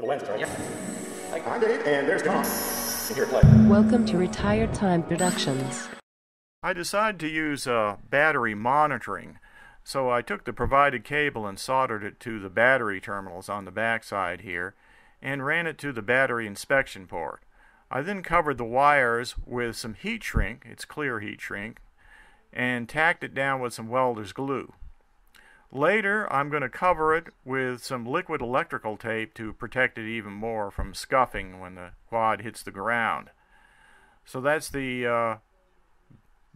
The lens is right. Yeah. I'm Dave, and there's John. And here play. Welcome to Retired Time Productions. I decided to use uh, battery monitoring. So I took the provided cable and soldered it to the battery terminals on the back side here and ran it to the battery inspection port. I then covered the wires with some heat shrink, it's clear heat shrink, and tacked it down with some welder's glue. Later, I'm going to cover it with some liquid electrical tape to protect it even more from scuffing when the quad hits the ground. So that's the uh,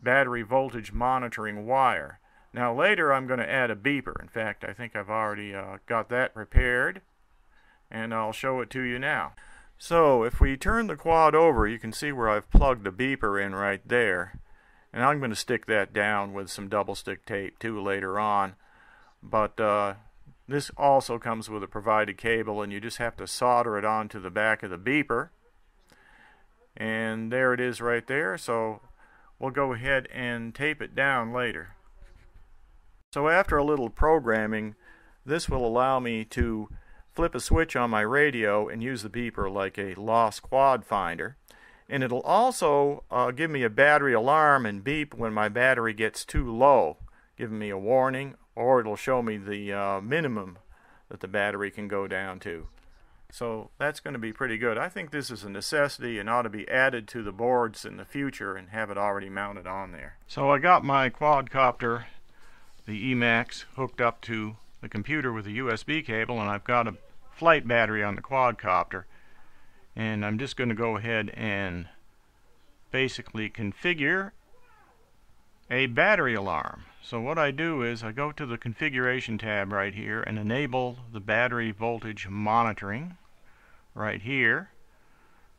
battery voltage monitoring wire. Now later I'm going to add a beeper. In fact, I think I've already uh, got that prepared and I'll show it to you now. So if we turn the quad over, you can see where I've plugged the beeper in right there. And I'm going to stick that down with some double stick tape too later on. But uh, this also comes with a provided cable and you just have to solder it onto the back of the beeper. And there it is right there. So we'll go ahead and tape it down later. So after a little programming, this will allow me to flip a switch on my radio and use the beeper like a lost quad finder. And it'll also uh, give me a battery alarm and beep when my battery gets too low, giving me a warning, or it'll show me the uh, minimum that the battery can go down to. So that's going to be pretty good. I think this is a necessity and ought to be added to the boards in the future and have it already mounted on there. So I got my quadcopter, the Emax, hooked up to the computer with a USB cable and I've got a flight battery on the quadcopter and I'm just going to go ahead and basically configure a battery alarm. So what I do is I go to the configuration tab right here and enable the battery voltage monitoring right here.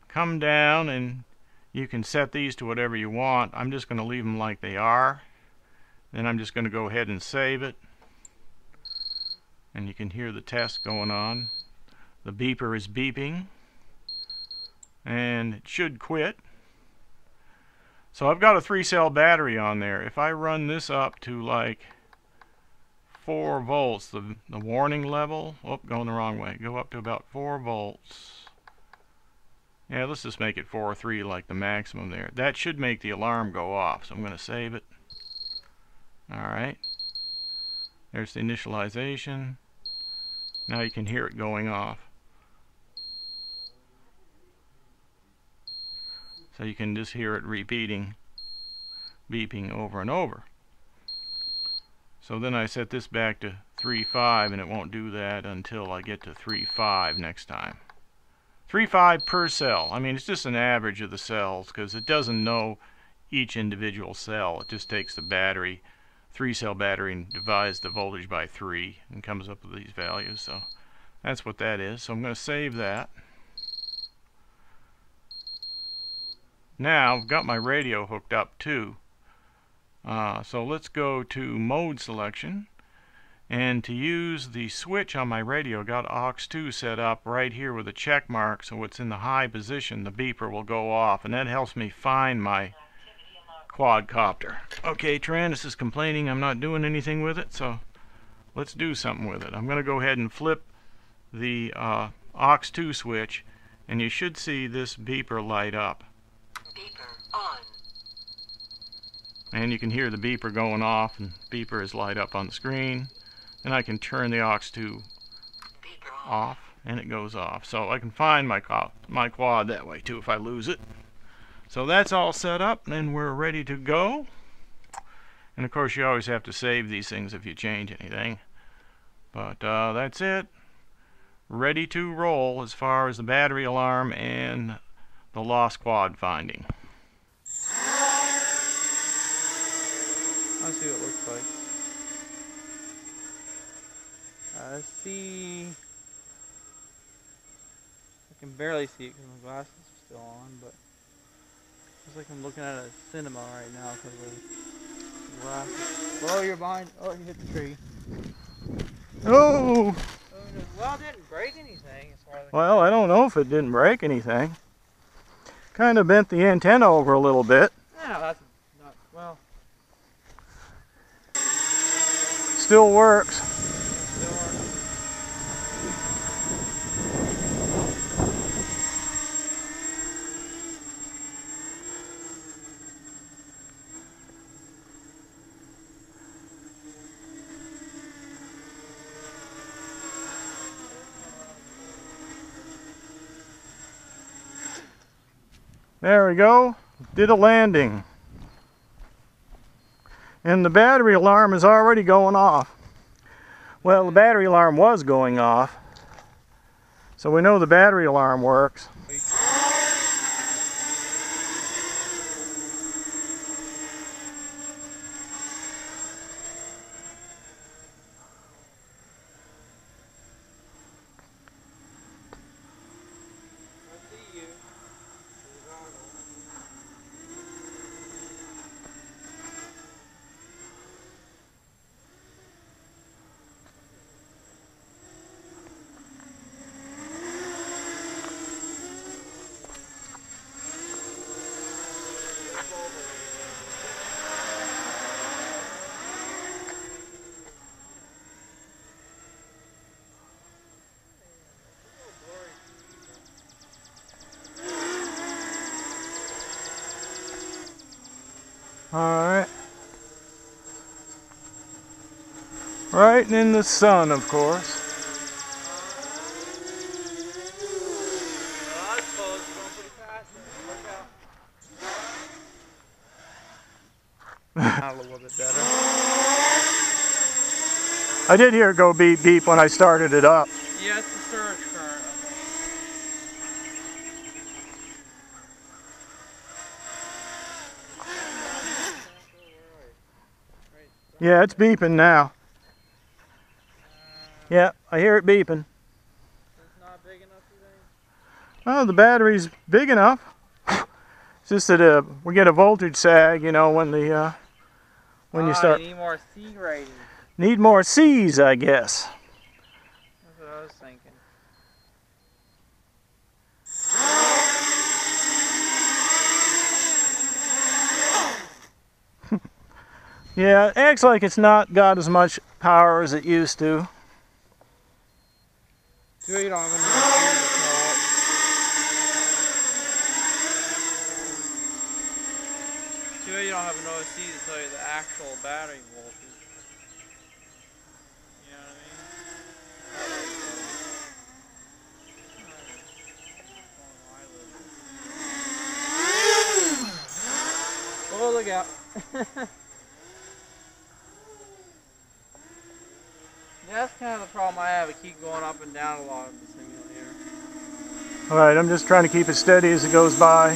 Come down and you can set these to whatever you want. I'm just going to leave them like they are. Then I'm just going to go ahead and save it. And you can hear the test going on. The beeper is beeping. And it should quit. So I've got a three cell battery on there. If I run this up to like 4 volts, the, the warning level, oh, going the wrong way, go up to about 4 volts. Yeah, let's just make it 4 or 3 like the maximum there. That should make the alarm go off, so I'm going to save it. Alright. There's the initialization. Now you can hear it going off. So you can just hear it repeating, beeping over and over. So then I set this back to 3.5 and it won't do that until I get to 3.5 next time. 3.5 per cell. I mean, it's just an average of the cells because it doesn't know each individual cell. It just takes the battery, three cell battery, and divides the voltage by 3 and comes up with these values. So that's what that is. So I'm going to save that. Now I've got my radio hooked up too. Uh, so let's go to mode selection and to use the switch on my radio. Got aux2 set up right here with a check mark so it's in the high position. The beeper will go off and that helps me find my quadcopter. Okay Taranis is complaining. I'm not doing anything with it so let's do something with it. I'm gonna go ahead and flip the uh, aux2 switch and you should see this beeper light up on. And you can hear the beeper going off and beeper is light up on the screen. And I can turn the aux2 off and it goes off. So I can find my, my quad that way too if I lose it. So that's all set up and we're ready to go. And of course you always have to save these things if you change anything. But uh, that's it. Ready to roll as far as the battery alarm and the lost quad finding. Let's see what it looks like. I see. I can barely see it because my glasses are still on, but looks like I'm looking at a cinema right now because of the glasses. Oh, you're behind. Oh, you hit the tree. Oh! Well, it didn't break anything. well, I don't know if it didn't break anything. Kind of bent the antenna over a little bit. Yeah, that's not, well. Still works. There we go. Did a landing. And the battery alarm is already going off. Well, the battery alarm was going off. So we know the battery alarm works. Alright. Right in the sun, of course. I suppose you're going pretty fast there. Look out. Not a little bit better. I did hear it go beep beep when I started it up. Yeah, it's the surge current. Yeah, it's beeping now. Yeah, I hear it beeping. It's not big enough, you think? Oh, the battery's big enough. It's just that uh, we get a voltage sag, you know, when the uh, when you Ah, start need more C rating. need more C's, I guess. That's what I was thinking. Yeah, it acts like it's not got as much power as it used to. Sure you don't have enough you don't have an OC to tell you the actual battery voltage. You know what I mean? Oh, look out. Yeah, that's kind of the problem I have. I keep going up and down a lot in the simulator. All right, I'm just trying to keep it steady as it goes by.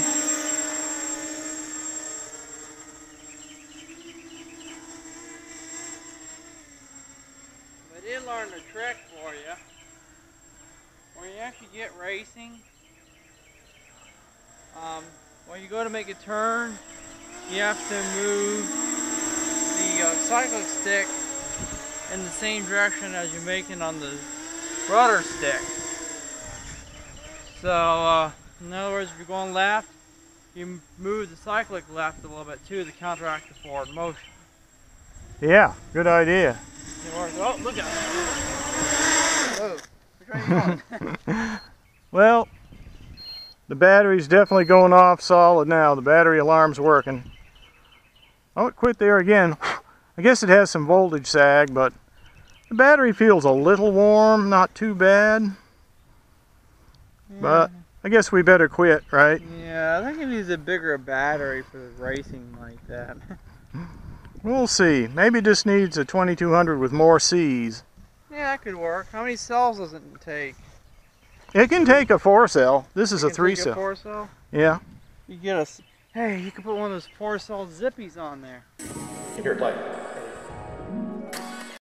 I did learn a trick for you. When you actually get racing, um, when you go to make a turn, you have to move the uh, cyclic stick in the same direction as you're making on the rudder stick. So, uh, in other words, if you're going left, you move the cyclic left a little bit too to counteract the forward motion. Yeah, good idea. Oh, look out! Oh, which way you going? Well, the battery's definitely going off solid now. The battery alarm's working. Oh, it quit there again. I guess it has some voltage sag, but the battery feels a little warm, not too bad. But I guess we better quit, right? Yeah, I think it needs a bigger battery for racing like that. We'll see. Maybe it just needs a 2200 with more C's. yeah, that could work. How many cells does it take? It can take a four cell. This is You a three take cell. four cell. Yeah. You get a. s- Hey, you can put one of those four cell zippies on there. Here, play.